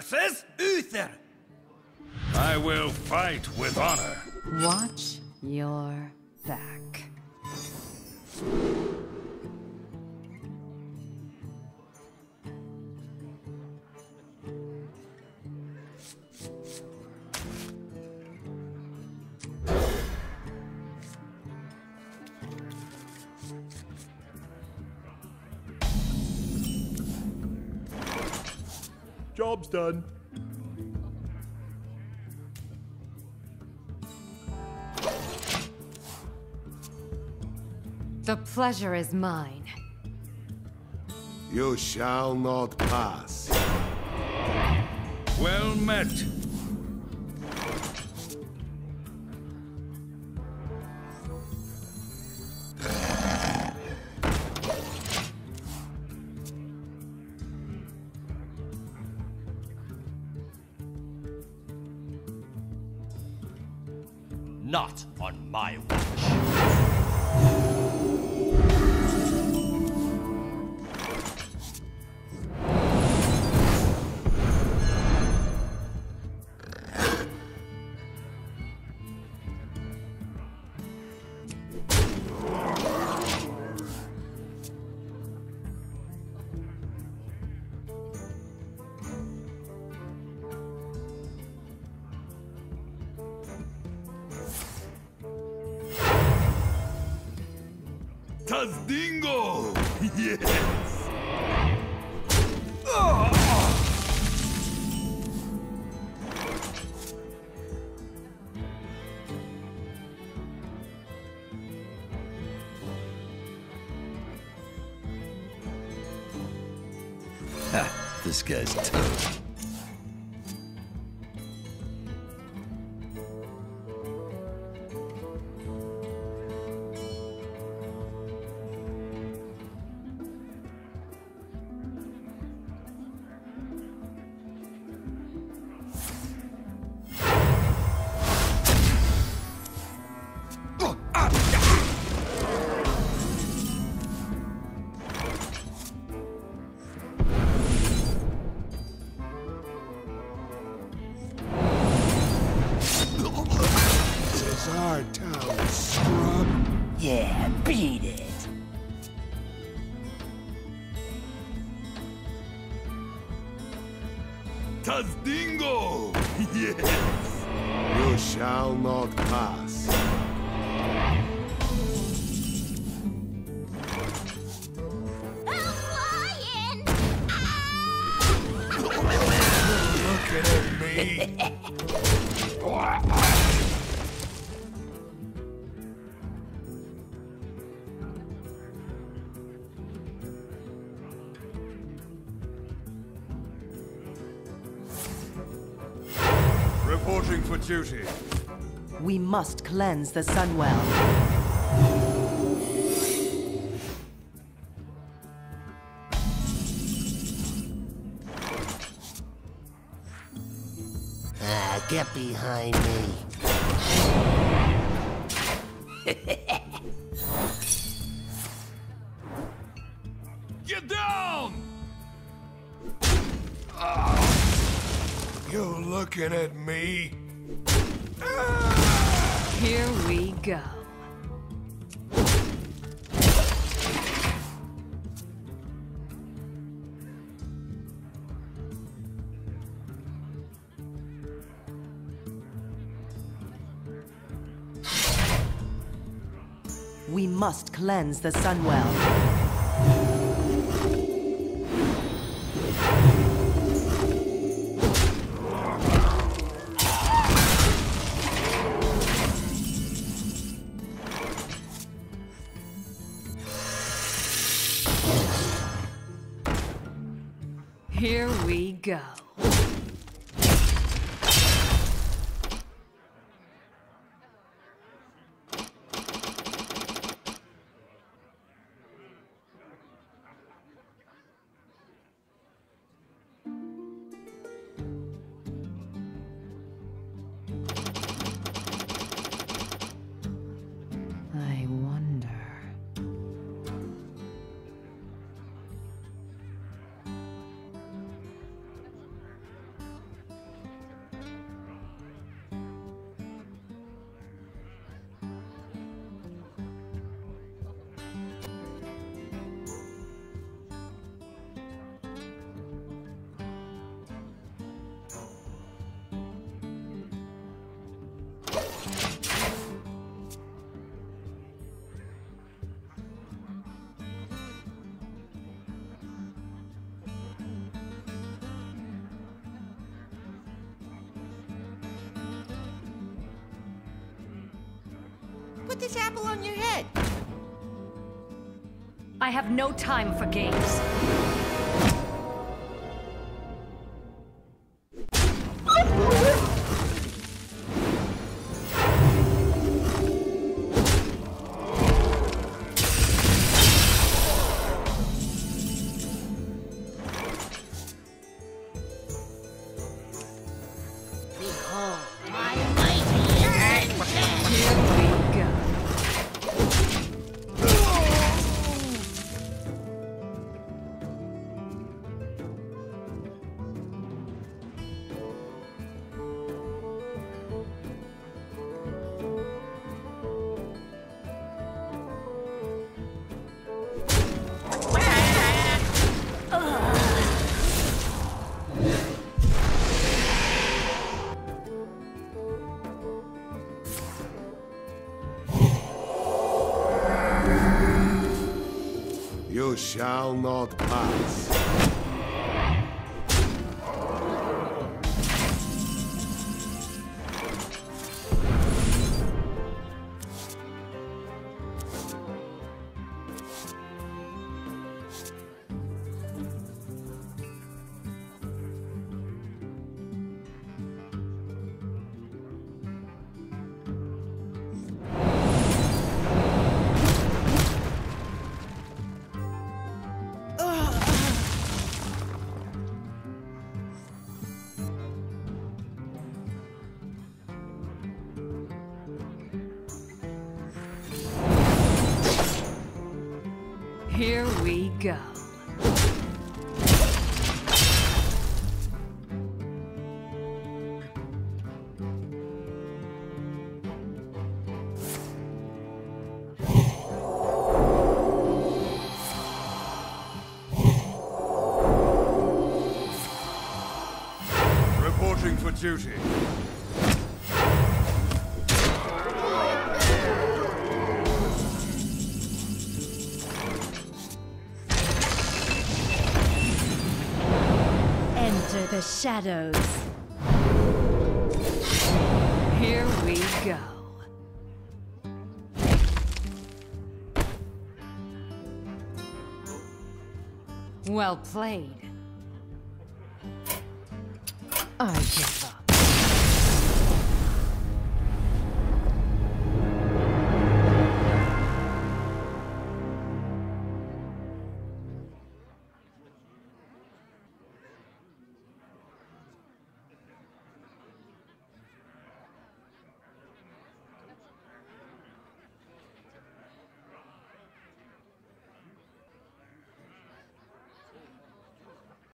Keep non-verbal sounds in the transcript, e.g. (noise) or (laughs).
versus Uther. I will fight with honor. Watch your back. Job's done. The pleasure is mine. You shall not pass. Well met. Not on my watch. Taz'dingo! (laughs) Yes! (laughs) This guy's tough. Taz'dingo! (laughs) Yes! You shall not pass. Looking at me. (laughs) Reporting for duty. We must cleanse the Sunwell. Ah, get behind me. (laughs) You looking at me? Here we go. We must cleanse the Sunwell. Here we go. This apple on your head? I have no time for games. You shall not pass. Here we go. Reporting for duty. Shadows. Here we go. Well played. I give up.